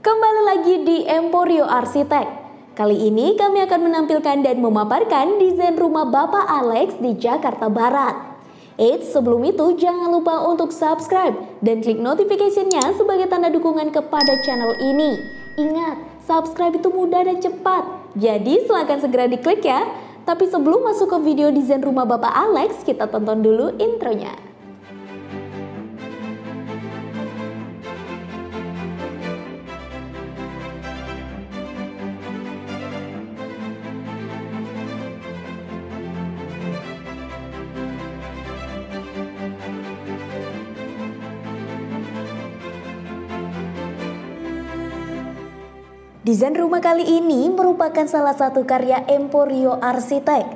Kembali lagi di Emporio Arsitek. Kali ini kami akan menampilkan dan memaparkan desain rumah Bapak Alex di Jakarta Barat. Eits, sebelum itu jangan lupa untuk subscribe dan klik notification-nya sebagai tanda dukungan kepada channel ini. Ingat, subscribe itu mudah dan cepat. Jadi silahkan segera diklik ya. Tapi sebelum masuk ke video desain rumah Bapak Alex, kita tonton dulu intronya. Desain rumah kali ini merupakan salah satu karya Emporio Arsitek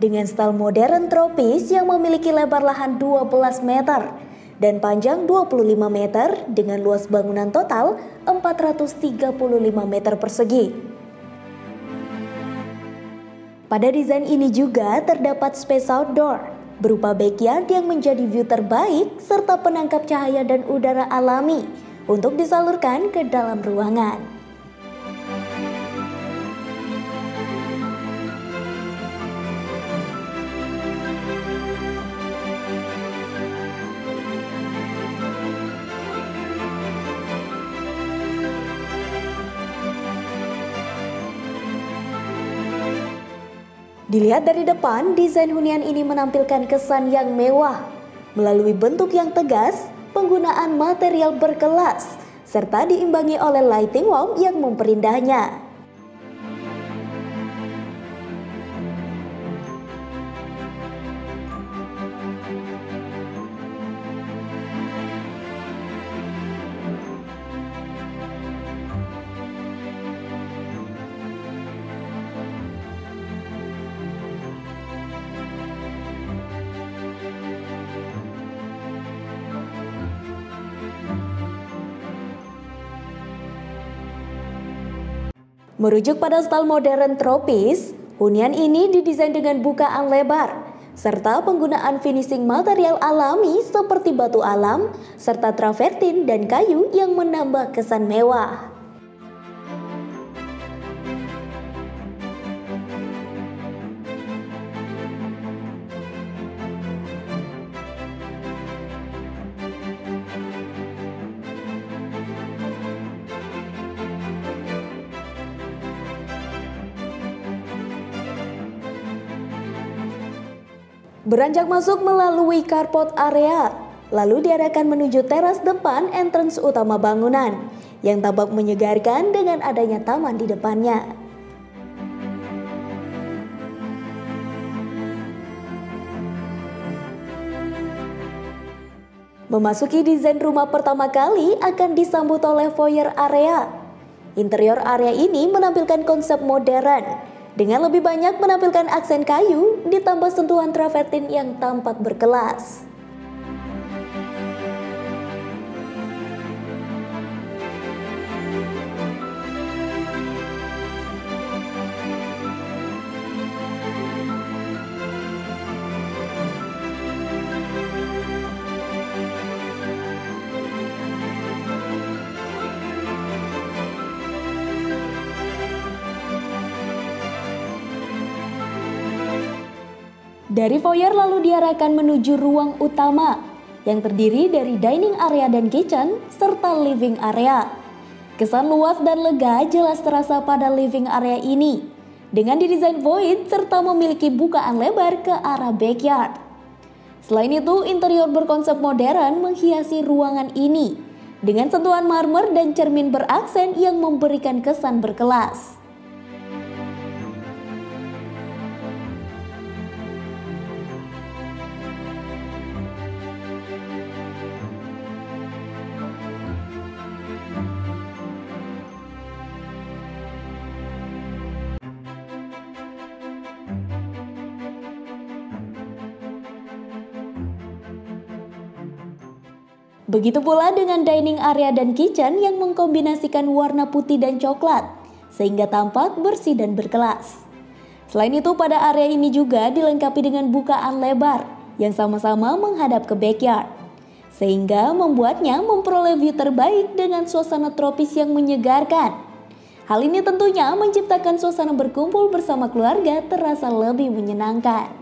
dengan style modern tropis yang memiliki lebar lahan 12 meter dan panjang 25 meter dengan luas bangunan total 435 meter persegi. Pada desain ini juga terdapat space outdoor berupa backyard yang menjadi view terbaik serta penangkap cahaya dan udara alami untuk disalurkan ke dalam ruangan. Dilihat dari depan, desain hunian ini menampilkan kesan yang mewah melalui bentuk yang tegas, penggunaan material berkelas, serta diimbangi oleh lighting wow yang memperindahnya. Merujuk pada style modern tropis, hunian ini didesain dengan bukaan lebar, serta penggunaan finishing material alami seperti batu alam, serta travertin dan kayu yang menambah kesan mewah. Beranjak masuk melalui carport area, lalu diarahkan menuju teras depan entrance utama bangunan yang tampak menyegarkan dengan adanya taman di depannya. Memasuki desain rumah pertama kali akan disambut oleh foyer area. Interior area ini menampilkan konsep modern dengan lebih banyak menampilkan aksen kayu ditambah sentuhan travertin yang tampak berkelas. Dari foyer lalu diarahkan menuju ruang utama yang terdiri dari dining area dan kitchen serta living area. Kesan luas dan lega jelas terasa pada living area ini dengan didesain void serta memiliki bukaan lebar ke arah backyard. Selain itu, interior berkonsep modern menghiasi ruangan ini dengan sentuhan marmer dan cermin beraksen yang memberikan kesan berkelas. Begitu pula dengan dining area dan kitchen yang mengkombinasikan warna putih dan coklat, sehingga tampak bersih dan berkelas. Selain itu, pada area ini juga dilengkapi dengan bukaan lebar yang sama-sama menghadap ke backyard. sehingga membuatnya memperoleh view terbaik dengan suasana tropis yang menyegarkan. Hal ini tentunya menciptakan suasana berkumpul bersama keluarga terasa lebih menyenangkan.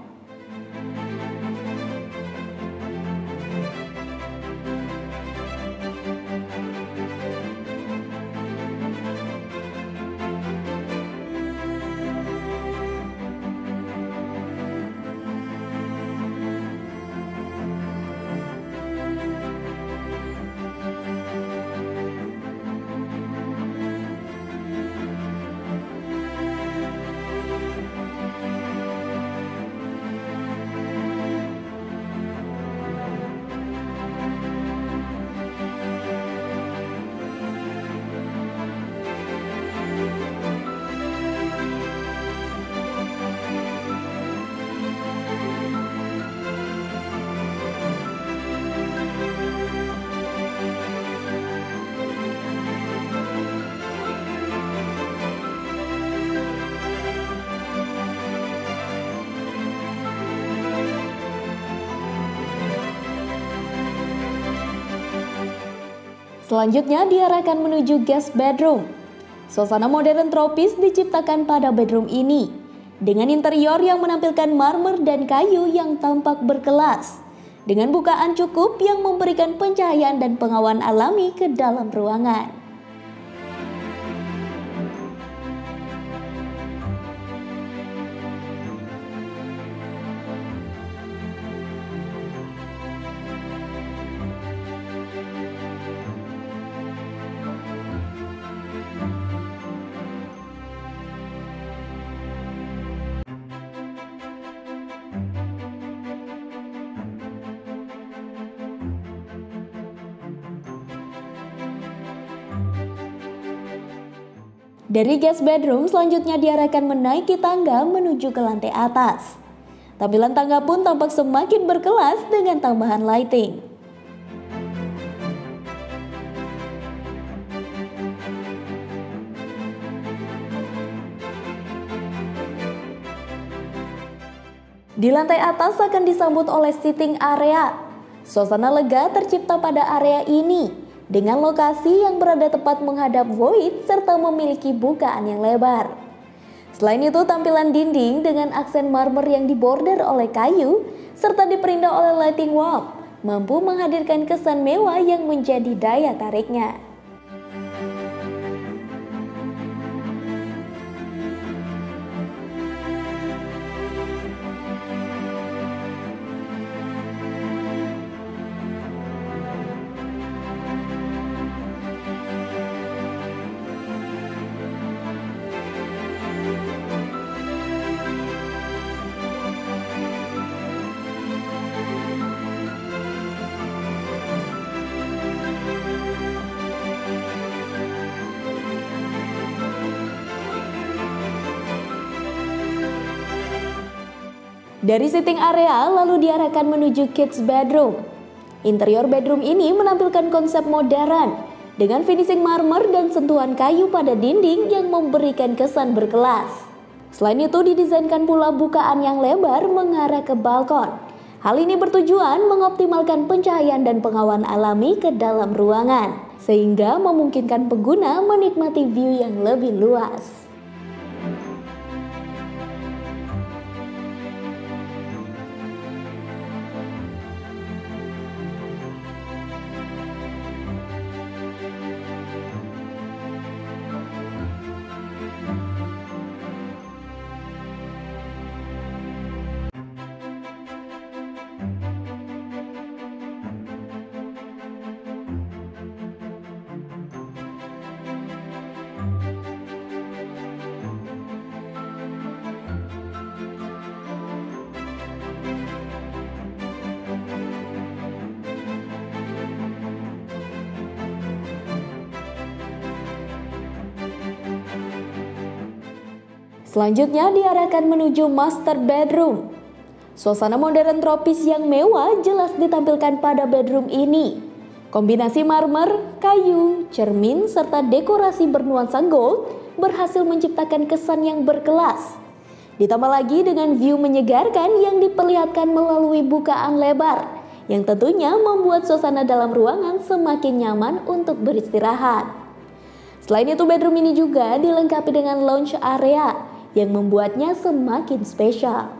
Selanjutnya diarahkan menuju guest bedroom. Suasana modern tropis diciptakan pada bedroom ini dengan interior yang menampilkan marmer dan kayu yang tampak berkelas. Dengan bukaan cukup yang memberikan pencahayaan dan pengawan alami ke dalam ruangan. Dari guest bedroom selanjutnya diarahkan menaiki tangga menuju ke lantai atas. Tampilan tangga pun tampak semakin berkelas dengan tambahan lighting. Di lantai atas akan disambut oleh sitting area. Suasana lega tercipta pada area ini dengan lokasi yang berada tepat menghadap void serta memiliki bukaan yang lebar. Selain itu, tampilan dinding dengan aksen marmer yang diborder oleh kayu serta diperindah oleh lighting wall mampu menghadirkan kesan mewah yang menjadi daya tariknya. Dari sitting area lalu diarahkan menuju kids bedroom. Interior bedroom ini menampilkan konsep modern dengan finishing marmer dan sentuhan kayu pada dinding yang memberikan kesan berkelas. Selain itu didesainkan pula bukaan yang lebar mengarah ke balkon. Hal ini bertujuan mengoptimalkan pencahayaan dan pengawan alami ke dalam ruangan, sehingga memungkinkan pengguna menikmati view yang lebih luas. Selanjutnya diarahkan menuju master bedroom. Suasana modern tropis yang mewah jelas ditampilkan pada bedroom ini. Kombinasi marmer, kayu, cermin, serta dekorasi bernuansa gold berhasil menciptakan kesan yang berkelas. Ditambah lagi dengan view menyegarkan yang diperlihatkan melalui bukaan lebar yang tentunya membuat suasana dalam ruangan semakin nyaman untuk beristirahat. Selain itu bedroom ini juga dilengkapi dengan lounge area yang membuatnya semakin spesial.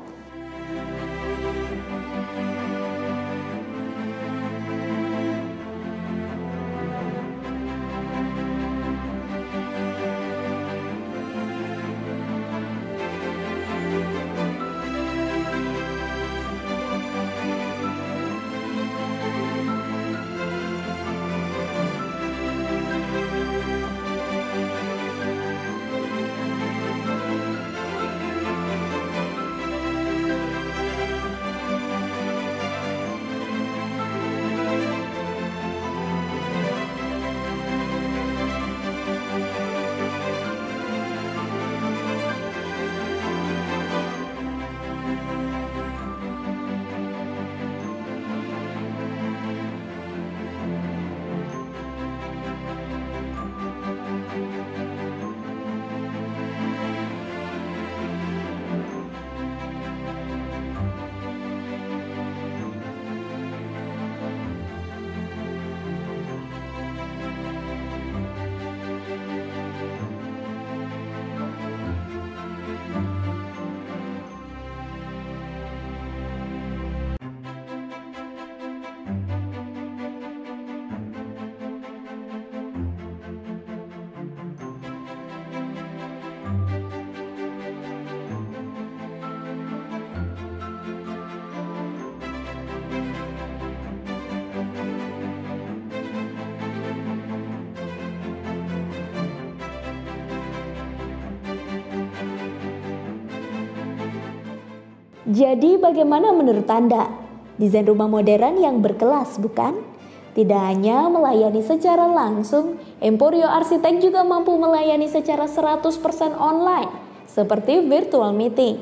Jadi bagaimana menurut Anda? Desain rumah modern yang berkelas bukan? Tidak hanya melayani secara langsung, Emporio Arsitek juga mampu melayani secara 100% online, seperti virtual meeting.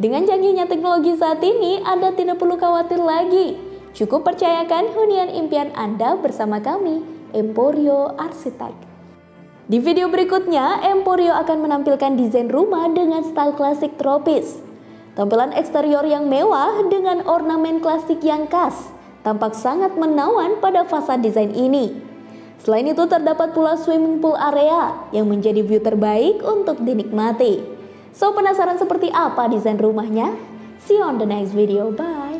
Dengan canggihnya teknologi saat ini, Anda tidak perlu khawatir lagi. Cukup percayakan hunian impian Anda bersama kami, Emporio Arsitek. Di video berikutnya, Emporio akan menampilkan desain rumah dengan style klasik tropis. Tampilan eksterior yang mewah dengan ornamen klasik yang khas tampak sangat menawan pada fasad desain ini. Selain itu terdapat pula swimming pool area yang menjadi view terbaik untuk dinikmati. So penasaran seperti apa desain rumahnya? See you on the next video. Bye.